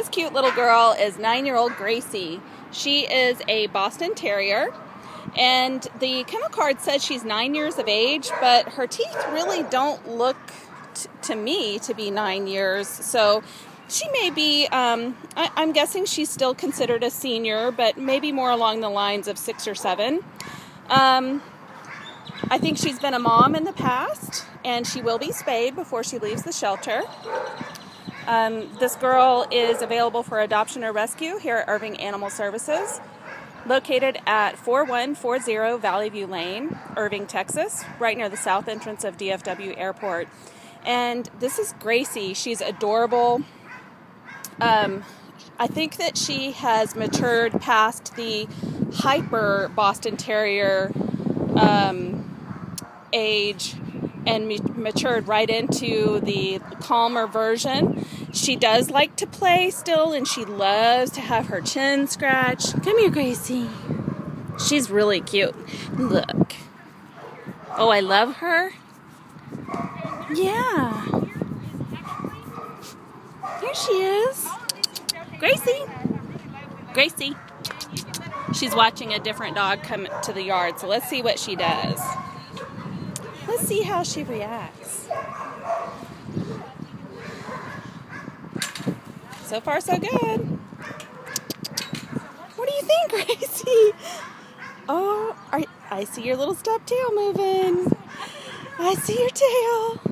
This cute little girl is nine year old Gracie. She is a Boston Terrier. And the kennel card says she's nine years of age, but her teeth really don't look to me to be nine years. So she may be, um, I- I'm guessing she's still considered a senior, but maybe more along the lines of six or seven. Um, I think she's been a mom in the past, and she will be spayed before she leaves the shelter. Um, this girl is available for adoption or rescue here at Irving Animal Services, located at 4140 Valley View Lane, Irving, Texas, right near the south entrance of DFW Airport. And this is Gracie. She's adorable. Um, I think that she has matured past the hyper Boston Terrier um, age and matured right into the calmer version. She does like to play still and she loves to have her chin scratched. Come here, Gracie. She's really cute. Look. Oh, I love her. Yeah. Here she is. Gracie. Gracie. She's watching a different dog come to the yard, so let's see what she does. See how she reacts. So far, so good. What do you think, Gracie? Oh, I see your little stub tail moving. I see your tail.